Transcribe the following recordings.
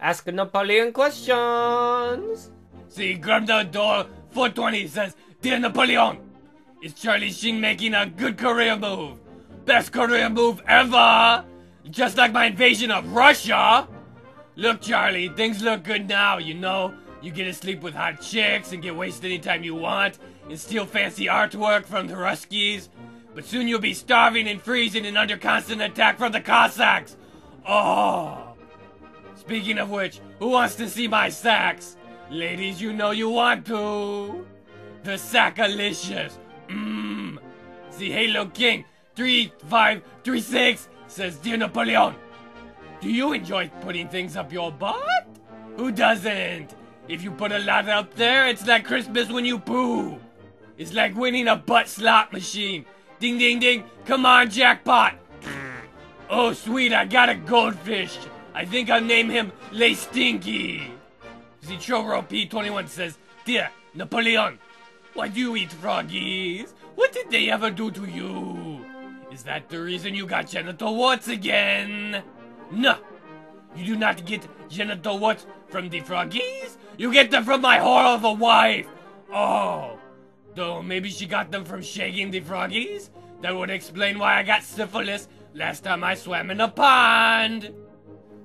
Ask Napoleon questions. See, Grubnedor. 420 says, Dear Napoleon, is Charlie Sheen making a good career move? Best career move ever! Just like my invasion of Russia! Look, Charlie, things look good now, you know? You get to sleep with hot chicks and get wasted anytime you want and steal fancy artwork from the Ruskies. But soon you'll be starving and freezing and under constant attack from the Cossacks! Oh! Speaking of which, who wants to see my sacks? Ladies, you know you want to. The Sackalicious. Mmm. The Halo King 3536 says, Dear Napoleon, do you enjoy putting things up your butt? Who doesn't? If you put a lot up there, it's like Christmas when you poo. It's like winning a butt slot machine. Ding ding ding, come on jackpot. Oh sweet, I got a goldfish. I think I'll name him Le Stinky. The Choro P21 says, Dear Napoleon, why do you eat froggies? What did they ever do to you? Is that the reason you got genital warts again? No, you do not get genital warts from the froggies. You get them from my whore of a wife. Oh, though maybe she got them from shaking the froggies? That would explain why I got syphilis last time I swam in a pond.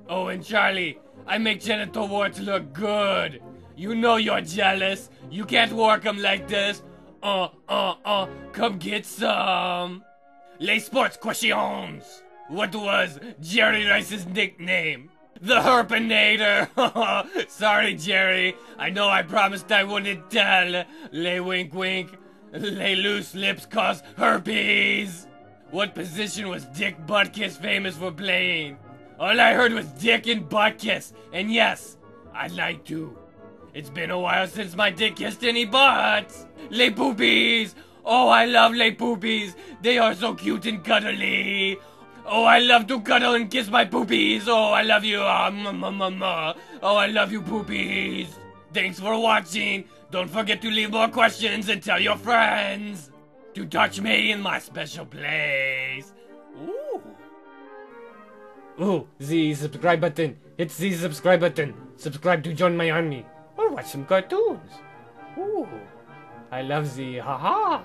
Oh, and Charlie, I make genital warts look good. You know you're jealous. You can't work them like this. Uh, uh, uh, come get some. Les sports questions. What was Jerry Rice's nickname? The Herpinator! Sorry, Jerry. I know I promised I wouldn't tell. Lay wink wink. Lay loose lips cause herpes. What position was Dick Butkus famous for playing? All I heard was dick and butt kiss. And yes, I'd like to. It's been a while since my dick kissed any butts. Les poopies. Oh, I love les poopies. They are so cute and cuddly. Oh, I love to cuddle and kiss my poopies. Oh, I love you. Ah, oh, I love you, poopies. Thanks for watching. Don't forget to leave more questions and tell your friends to touch me in my special place. Ooh. Ooh, the subscribe button. Hit the subscribe button. Subscribe to join my army. Or watch some cartoons. Ooh, I love the haha.